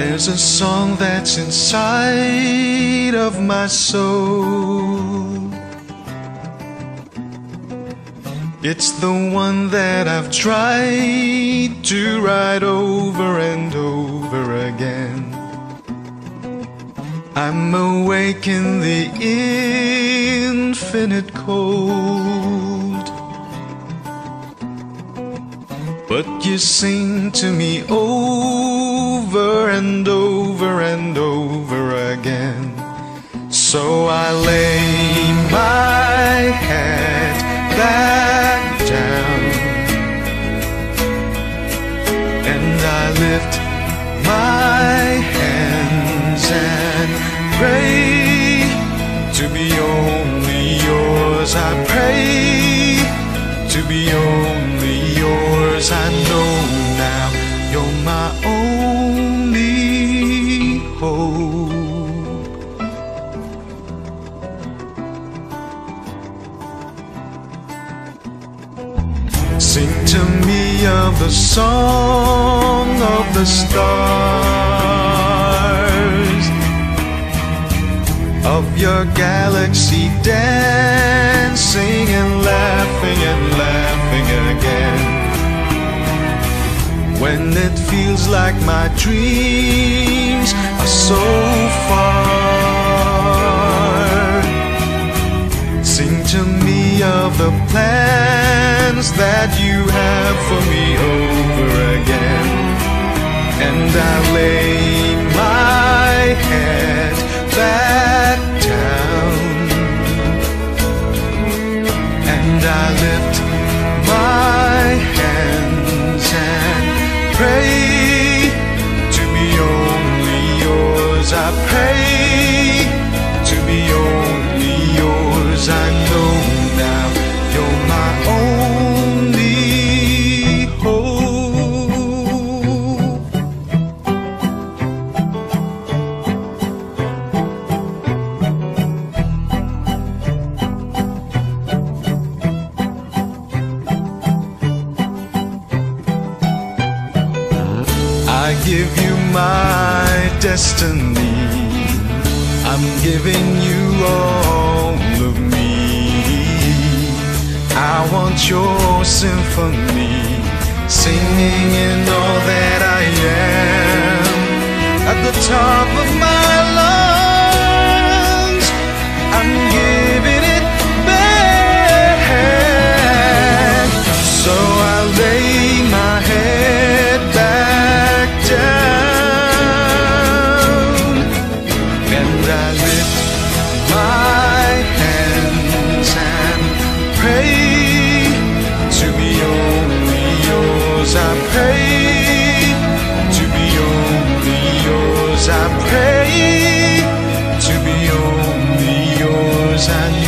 There's a song that's inside of my soul. It's the one that I've tried to write over and over again. I'm awake in the infinite cold. But you sing to me over and over and over again. So I lay my head back down and I lift my hands and pray to be only yours. I pray to be only yours. I know now you're my only hope. Sing to me of the song of the stars, of your galaxy dancing and laughing and laughing again. When it feels like my dreams are so far, sing to me of the plans that you have for me over again. And I lay my head back down and I lift yours. I pray to be only yours. I know now you're my only hope. I give you my destiny. I'm giving you all of me. I want your symphony, singing in all that I am. At the top of my as I used